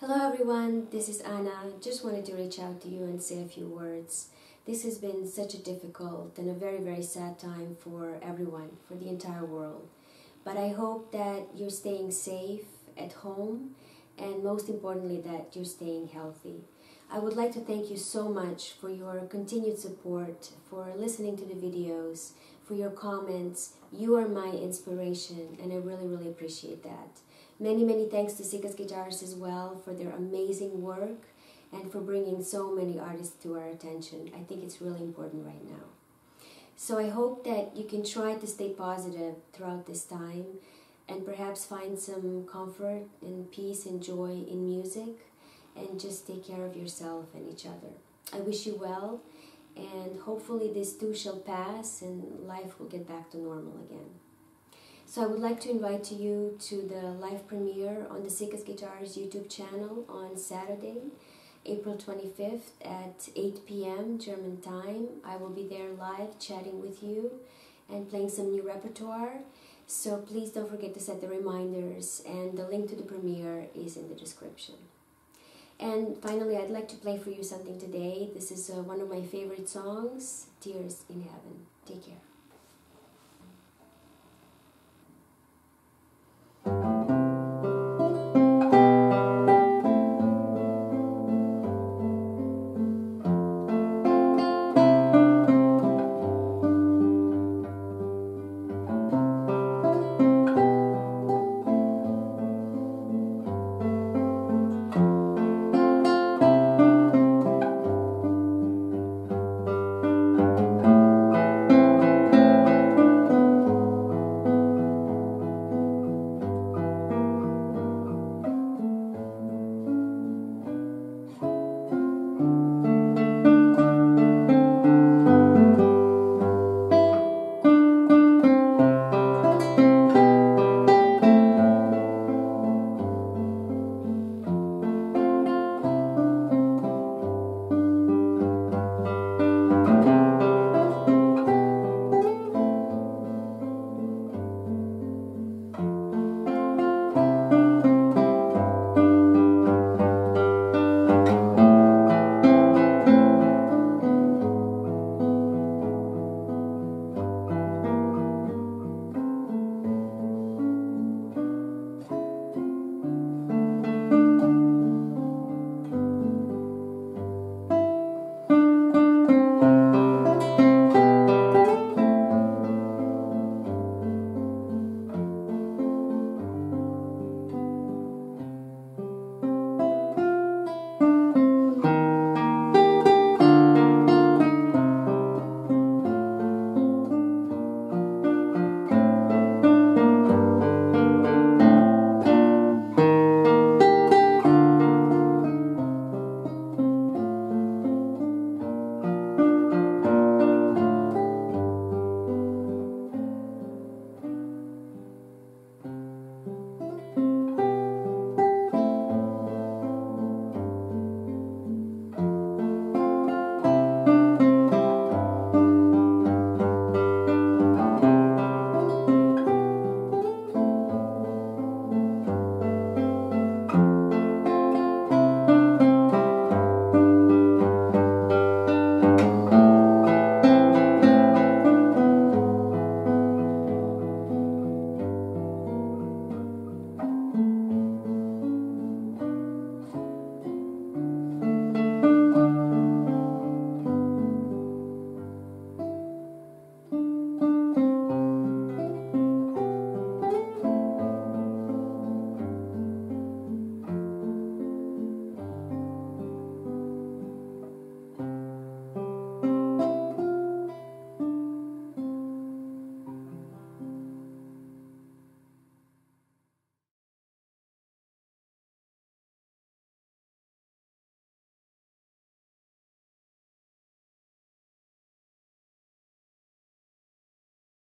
Hello everyone, this is Anna. Just wanted to reach out to you and say a few words. This has been such a difficult and a very, very sad time for everyone, for the entire world. But I hope that you're staying safe at home and most importantly that you're staying healthy. I would like to thank you so much for your continued support, for listening to the videos, for your comments. You are my inspiration and I really, really appreciate that. Many, many thanks to Siccas Guitars as well for their amazing work and for bringing so many artists to our attention. I think it's really important right now. So I hope that you can try to stay positive throughout this time and perhaps find some comfort and peace and joy in music and just take care of yourself and each other. I wish you well and hopefully this too shall pass and life will get back to normal again. So I would like to invite you to the live premiere on the Siccas Guitars YouTube channel on Saturday, April 25th at 8 p.m. German time. I will be there live chatting with you and playing some new repertoire. So please don't forget to set the reminders and the link to the premiere is in the description. And finally, I'd like to play for you something today. This is uh, one of my favorite songs, Tears in Heaven. Take care.